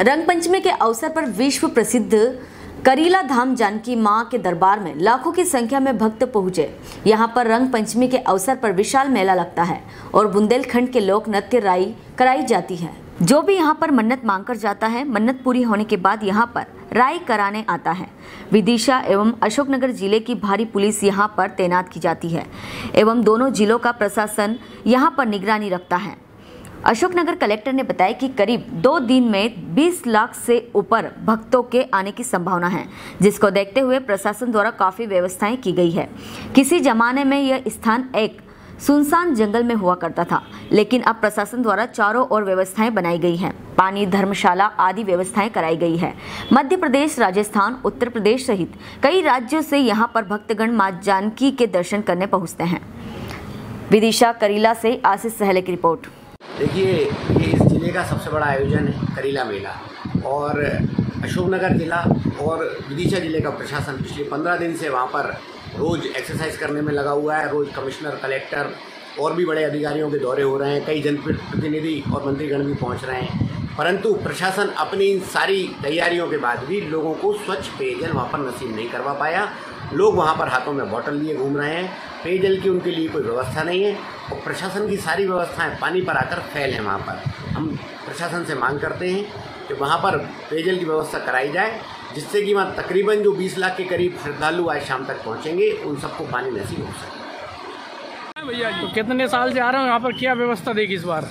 रंग पंचमी के अवसर पर विश्व प्रसिद्ध करीला धाम जानकी माँ के दरबार में लाखों की संख्या में भक्त पहुँचे। यहाँ पर रंग पंचमी के अवसर पर विशाल मेला लगता है और बुंदेलखंड के लोक नृत्य राई कराई जाती है। जो भी यहाँ पर मन्नत मांगकर जाता है, मन्नत पूरी होने के बाद यहाँ पर राई कराने आता है। विदिशा एवं अशोकनगर ज़िले की भारी पुलिस यहाँ पर तैनात की जाती है। एवं दोनों जिलों का प्रशासन यहाँ पर निगरानी रखता है। अशोकनगर कलेक्टर ने बताया कि करीब दो दिन में 20 लाख से ऊपर भक्तों के आने की संभावना है, जिसको देखते हुए प्रशासन द्वारा काफ़ी व्यवस्थाएँ की गई है। किसी जमाने में यह स्थान एक सुनसान जंगल में हुआ करता था, लेकिन अब प्रशासन द्वारा चारों ओर व्यवस्थाएँ बनाई गई हैं। पानी, धर्मशाला आदि व्यवस्थाएँ कराई गई है। मध्य प्रदेश, राजस्थान, उत्तर प्रदेश सहित कई राज्यों से यहाँ पर भक्तगण माँ जानकी के दर्शन करने पहुँचते हैं। विदिशा करीला से आशीष सहले की रिपोर्ट। देखिए, ये इस ज़िले का सबसे बड़ा आयोजन है करीला मेला और अशोकनगर ज़िला और विदिशा ज़िले का प्रशासन पिछले पंद्रह दिन से वहाँ पर रोज़ एक्सरसाइज करने में लगा हुआ है। रोज़ कमिश्नर कलेक्टर और भी बड़े अधिकारियों के दौरे हो रहे हैं। कई जनप्रतिनिधि और मंत्रीगण भी पहुँच रहे हैं। परंतु प्रशासन अपनी इन सारी तैयारियों के बाद भी लोगों को स्वच्छ पेयजल वहाँ पर नसीब नहीं करवा पाया। लोग वहाँ पर हाथों में बॉटल लिए घूम रहे हैं। पेयजल की उनके लिए कोई व्यवस्था नहीं है और प्रशासन की सारी व्यवस्थाएँ पानी पर आकर फैल हैं वहाँ पर। हम प्रशासन से मांग करते हैं कि वहाँ पर पेयजल की व्यवस्था कराई जाए, जिससे कि वहाँ तकरीबन जो 20 लाख के करीब श्रद्धालु आज शाम तक पहुँचेंगे, उन सबको पानी नसीब हो सके। भैया तो कितने साल से आ रहे हो? यहाँ पर क्या व्यवस्था देगी इस बार?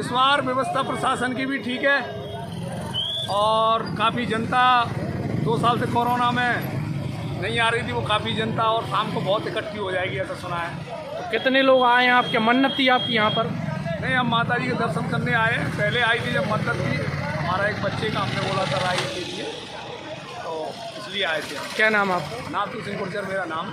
इस बार व्यवस्था प्रशासन की भी ठीक है। और काफ़ी जनता दो साल से कोरोना में नहीं आ रही थी वो काफ़ी जनता और शाम को बहुत इकट्ठी हो जाएगी ऐसा सुना है। तो कितने लोग आए हैं आपके? मन्नत थी आपकी यहाँ पर? नहीं हम माता जी के दर्शन करने आए हैं। पहले आई थी जब मन्नत थी हमारा एक बच्चे का हमने बोला था राय के लिए। तो इसलिए आए थे। क्या नाम आपका? नाम तो सिंह गुर्जर मेरा नाम।